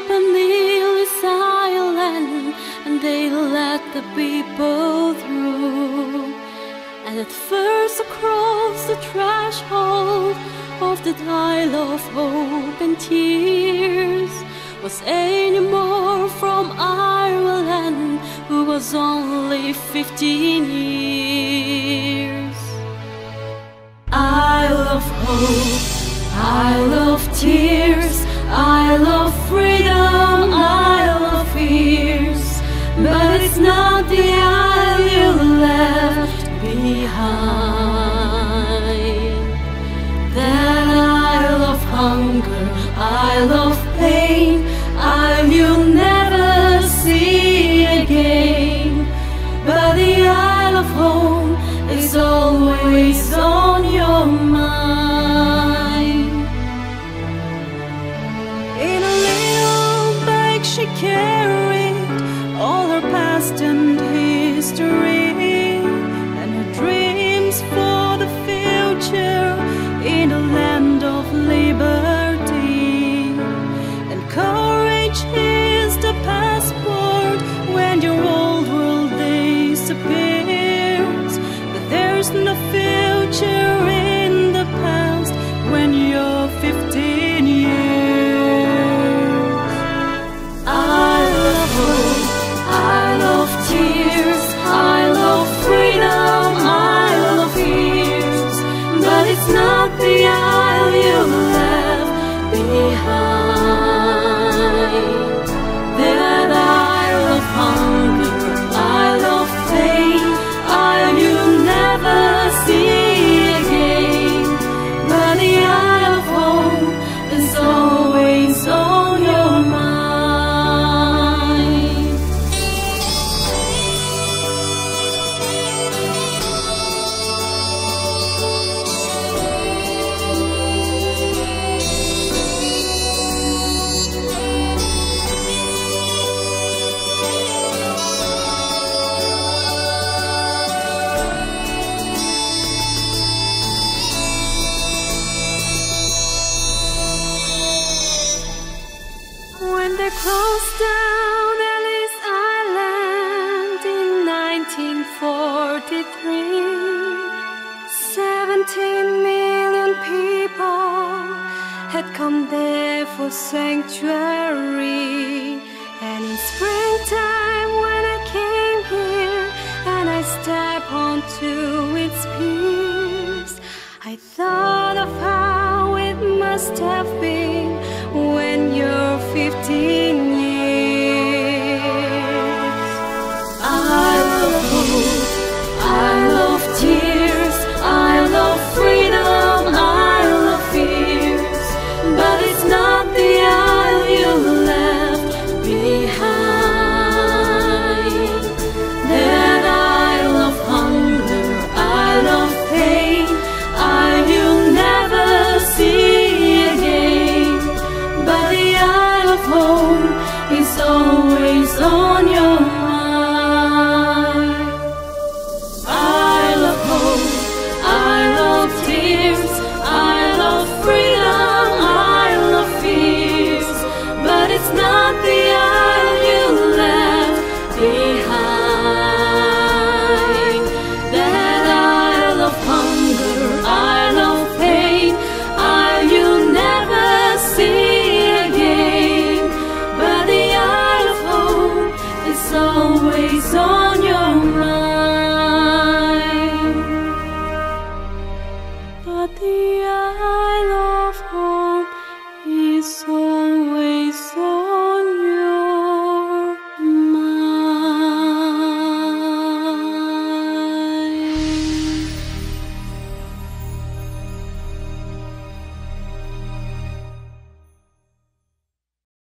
openly silent and they let the people through. And at first across the threshold of the Isle of hope and tears was Annie Moore from Ireland who was only 15 years. Isle of Hope, Isle of Tears. care closed down Ellis Island in 1943. Seventeen million people had come there for sanctuary. And in springtime, when I came here and I stepped onto bisogno